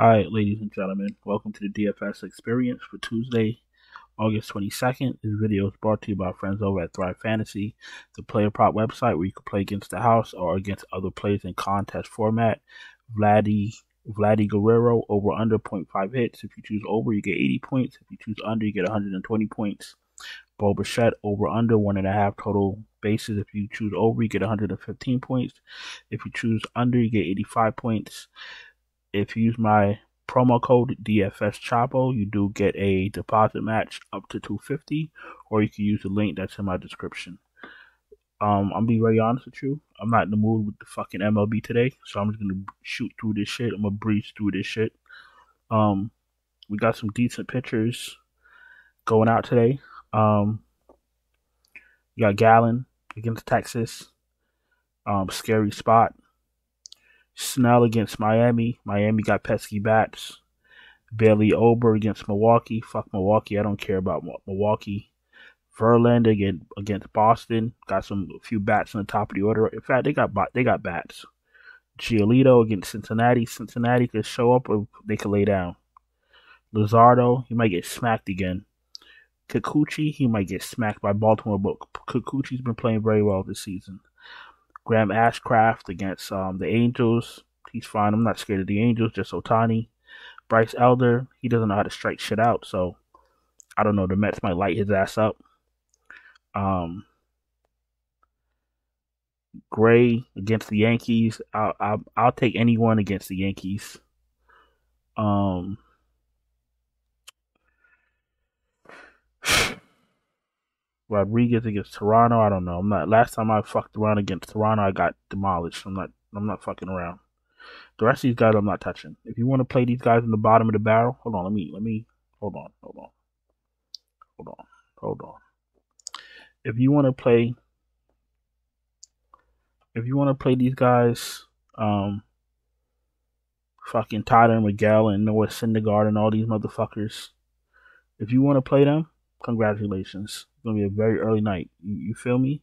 All right, ladies and gentlemen, welcome to the DFS experience for Tuesday, August 22nd. This video is brought to you by friends over at Thrive Fantasy, the player prop website where you can play against the house or against other players in contest format. Vladdy Vladdy Guerrero over under 0.5 hits. If you choose over, you get 80 points. If you choose under, you get 120 points. Bo Bichette over under one and a half total bases. If you choose over, you get 115 points. If you choose under, you get 85 points. If you use my promo code DFS Chapo, you do get a deposit match up to 250, or you can use the link that's in my description. Um, I'm gonna be very honest with you. I'm not in the mood with the fucking MLB today, so I'm just gonna shoot through this shit. I'm gonna breeze through this shit. Um, we got some decent pitchers going out today. Um, you got Gallen against Texas. Um, scary spot. Snell against Miami. Miami got pesky bats. Bailey Ober against Milwaukee. Fuck Milwaukee. I don't care about Milwaukee. Verlander against, against Boston. Got some a few bats in the top of the order. In fact, they got they got bats. Giolito against Cincinnati. Cincinnati could show up or they could lay down. Luzardo, he might get smacked again. Kikuchi, he might get smacked by Baltimore, but Kikuchi's been playing very well this season. Graham Ashcraft against um, the Angels. He's fine. I'm not scared of the Angels, just Ohtani. Bryce Elder, he doesn't know how to strike shit out, so I don't know. The Mets might light his ass up. Um, Gray against the Yankees. I'll, I'll, I'll take anyone against the Yankees. Um, Rodriguez against Toronto. I don't know. I'm not. Last time I fucked around against Toronto, I got demolished. I'm not. I'm not fucking around. The rest of these guys, I'm not touching. If you want to play these guys in the bottom of the barrel, hold on. Let me. Let me. Hold on. Hold on. Hold on. Hold on. If you want to play, if you want to play these guys, um, fucking Tylor and Megill and Noah Syndergaard and all these motherfuckers. If you want to play them, congratulations. It's gonna be a very early night. You, you, feel me?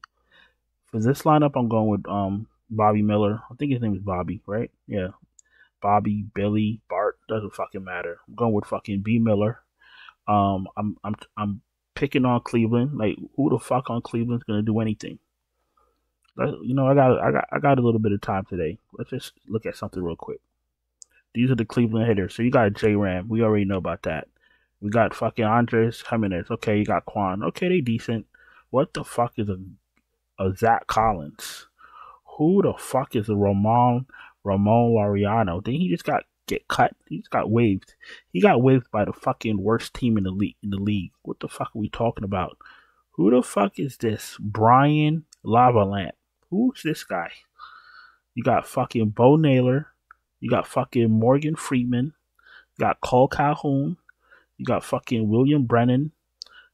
For this lineup, I'm going with um Bobby Miller. I think his name is Bobby, right? Yeah. Bobby, Billy, Bart, doesn't fucking matter. I'm going with fucking B Miller. Um, I'm I'm I'm picking on Cleveland. Like, who the fuck on Cleveland's gonna do anything? You know, I got I got I got a little bit of time today. Let's just look at something real quick. These are the Cleveland hitters. So you got J Ram. We already know about that. We got fucking Andres Gimenez. Okay, you got Kwan. Okay, they decent. What the fuck is a a Zach Collins? Who the fuck is a Ramon Ramon Laureano? Then he just got get cut. He just got waived. He got waived by the fucking worst team in the league. In the league, what the fuck are we talking about? Who the fuck is this? Brian Lavalamp. Who's this guy? You got fucking Bo Naylor. You got fucking Morgan Freeman. You got Cole Calhoun. You got fucking William Brennan.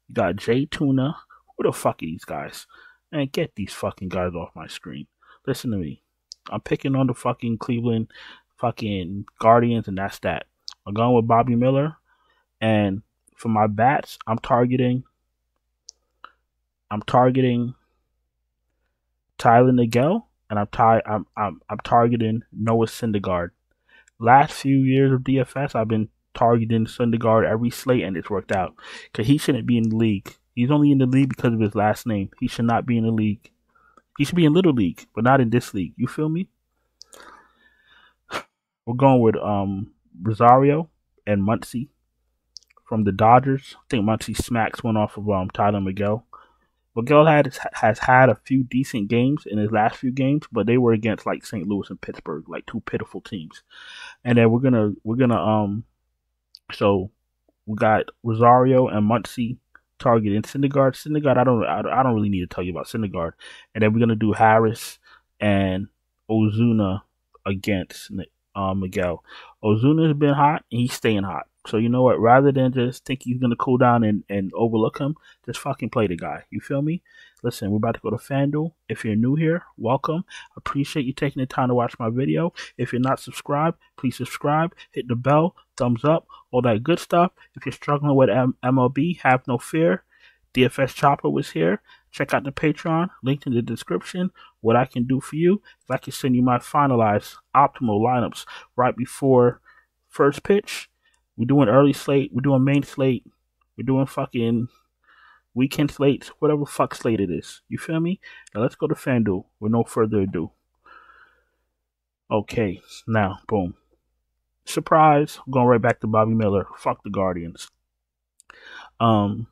You got Jay Tuna. Who the fuck are these guys? Man, get these fucking guys off my screen. Listen to me. I'm picking on the fucking Cleveland fucking Guardians, and that's that. I'm going with Bobby Miller. And for my bats, I'm targeting I'm targeting Tylor Megill and I'm, ty- I'm, I'm, I'm targeting Noah Syndergaard. Last few years of DFS, I've been targeting Syndergaard every slate, and it's worked out. Because he shouldn't be in the league. He's only in the league because of his last name. He should not be in the league. He should be in Little League, but not in this league. You feel me? We're going with um Rosario and Muncy from the Dodgers. I think Muncy smacks one off of um Tylor Megill. Megill had has had a few decent games in his last few games, but they were against like St. Louis and Pittsburgh, like two pitiful teams. And then we're gonna we're gonna um so we got Rosario and Muncy targeting Syndergaard. Syndergaard, I don't, I don't really need to tell you about Syndergaard. And then we're gonna do Harris and Ozuna against uh, Megill. Ozuna's been hot and he's staying hot. So you know what? Rather than just think he's gonna cool down and, and overlook him, just fucking play the guy. You feel me? Listen, we're about to go to FanDuel. If you're new here, welcome. Appreciate you taking the time to watch my video. If you're not subscribed, please subscribe. Hit the bell, thumbs up, all that good stuff. If you're struggling with M- MLB, have no fear. DFS Chapo was here. Check out the Patreon, linked in the description. What I can do for you is I can send you my finalized optimal lineups right before first pitch. We're doing early slate. We're doing main slate. We're doing fucking weekend slates, whatever fuck slate it is. You feel me? Now let's go to FanDuel with no further ado. Okay, now, boom. Surprise, I'm going right back to Bobby Miller. Fuck the Guardians. Um,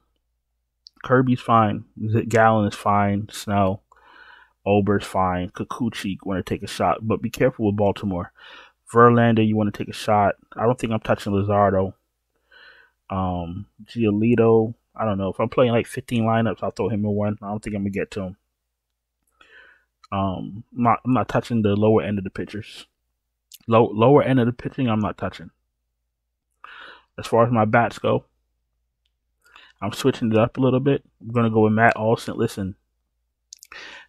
Kirby's fine. Gallen is fine. Snell. Ober's fine. Kikuchi want to take a shot, but be careful with Baltimore. Verlander, you want to take a shot. I don't think I'm touching Luzardo. Um, Giolito, I don't know. If I'm playing like 15 lineups, I'll throw him in one. I don't think I'm gonna get to him. Um, I'm not I'm not touching the lower end of the pitchers. Low lower end of the pitching, I'm not touching. As far as my bats go, I'm switching it up a little bit. I'm gonna go with Matt Olson. Listen,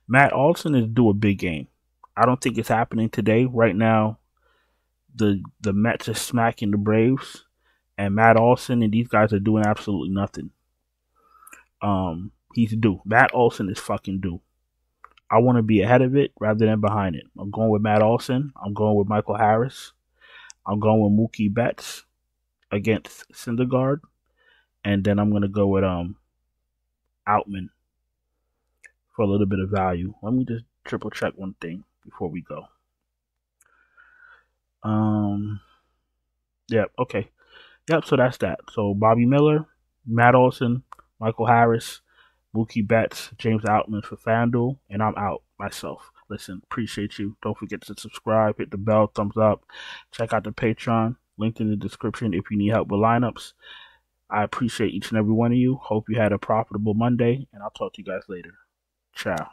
Matt Olson is due a big game. I don't think it's happening today. Right now, the the Mets are smacking the Braves, and Matt Olson and these guys are doing absolutely nothing. Um, he's due. Matt Olson is fucking due. I want to be ahead of it rather than behind it. I'm going with Matt Olson. I'm going with Michael Harris. I'm going with Mookie Betts against Syndergaard, and then I'm gonna go with um Outman for a little bit of value. Let me just triple check one thing before we go. Um, yep, okay, yep. So that's that. So Bobby Miller, Matt Olson, Michael Harris, Mookie Betts, James Outman for FanDuel, and I'm out myself. Listen, appreciate you. Don't forget to subscribe, hit the bell, thumbs up. Check out the Patreon, linked in the description if you need help with lineups. I appreciate each and every one of you. Hope you had a profitable Monday, and I'll talk to you guys later. Ciao.